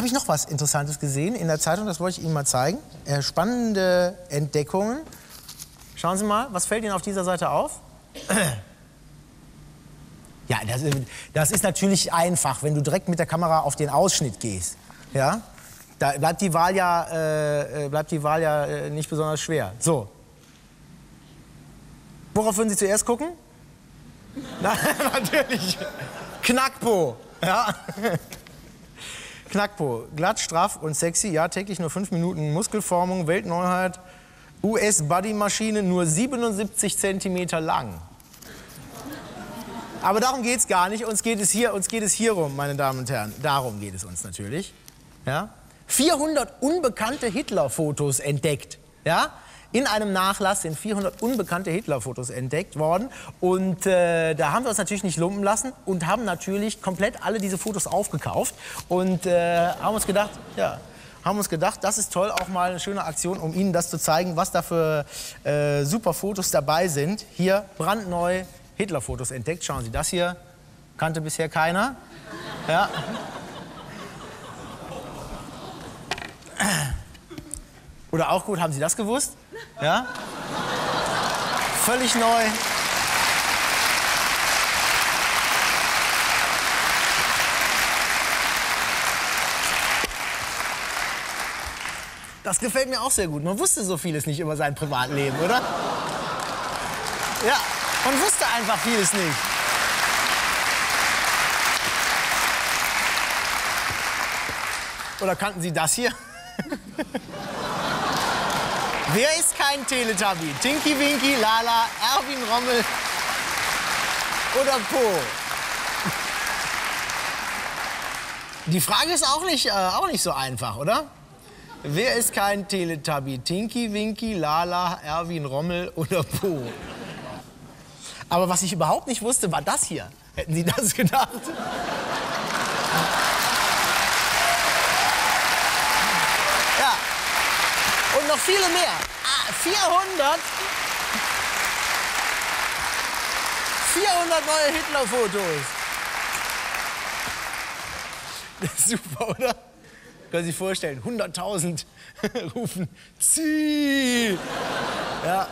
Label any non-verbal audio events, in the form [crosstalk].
habe ich noch was Interessantes gesehen in der Zeitung, das wollte ich Ihnen mal zeigen. Äh, spannende Entdeckungen. Schauen Sie mal, was fällt Ihnen auf dieser Seite auf? [clears throat] Ja, das, das ist natürlich einfach, wenn du direkt mit der Kamera auf den Ausschnitt gehst. Ja? Da bleibt die Wahl ja, äh, äh bleibt die Wahl ja äh, nicht besonders schwer. So. Worauf würden Sie zuerst gucken? [laughs] Na, [laughs] natürlich. Knackpo. Ja. [laughs] Knackpo. Glatt, straff und sexy. Ja, täglich nur fünf Minuten Muskelformung, Weltneuheit. US-Buddy-Maschine, nur 77 Zentimeter lang. Aber darum geht es gar nicht. Uns geht es, hier, uns geht es hier rum, meine Damen und Herren. Darum geht es uns natürlich. Ja? 400 unbekannte Hitler-Fotos entdeckt. Ja? In einem Nachlass sind 400 unbekannte Hitler-Fotos entdeckt worden. Und äh, da haben wir uns natürlich nicht lumpen lassen und haben natürlich komplett alle diese Fotos aufgekauft. Und äh, haben uns gedacht, ja, haben uns gedacht, das ist toll, auch mal eine schöne Aktion, um Ihnen das zu zeigen, was da für äh, super Fotos dabei sind. Hier brandneu Hitler-Fotos entdeckt. Schauen Sie, das hier kannte bisher keiner. Ja. Oder auch gut, haben Sie das gewusst? Ja? Völlig neu. Das gefällt mir auch sehr gut. Man wusste so vieles nicht über sein Privatleben, oder? Ja. Man wusste einfach vieles nicht. Oder kannten Sie das hier? [laughs] Wer ist kein Teletubby? Tinky Winky, Lala, Erwin Rommel oder Po? Die Frage ist auch nicht, äh, auch nicht so einfach, oder? Wer ist kein Teletubby? Tinky Winky, Lala, Erwin Rommel oder Po? Aber was ich überhaupt nicht wusste, war das hier. Hätten Sie das gedacht? Ja. Und noch viele mehr. 400. 400 neue Hitler-Fotos. [laughs] Super, oder? Können Sie sich vorstellen, 100.000 [laughs] rufen, zieh! Ja.